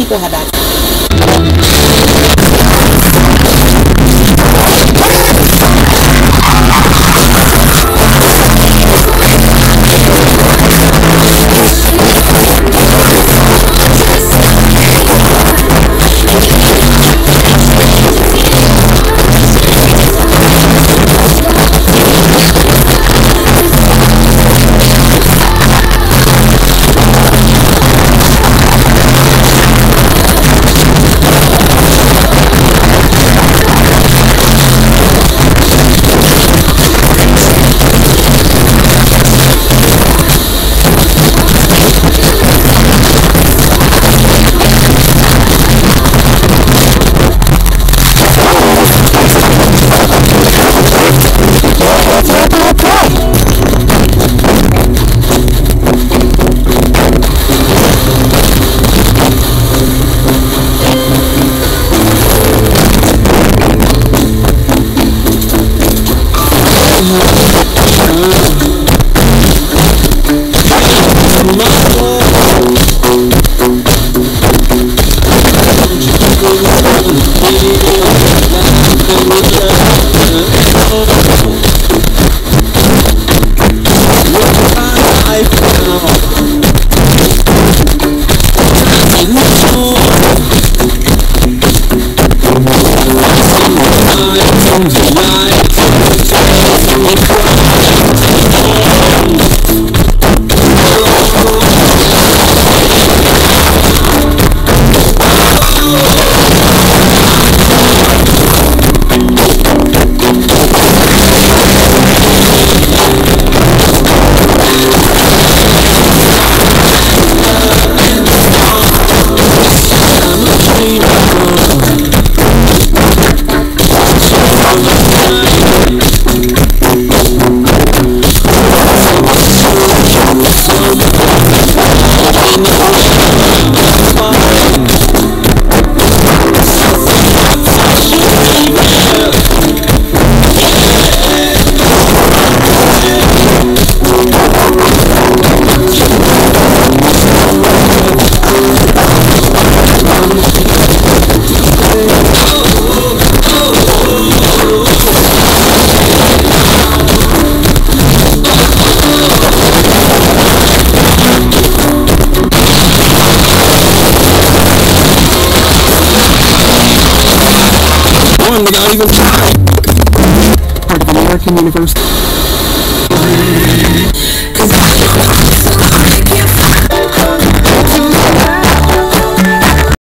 ही तो One without even trying. Part of American University.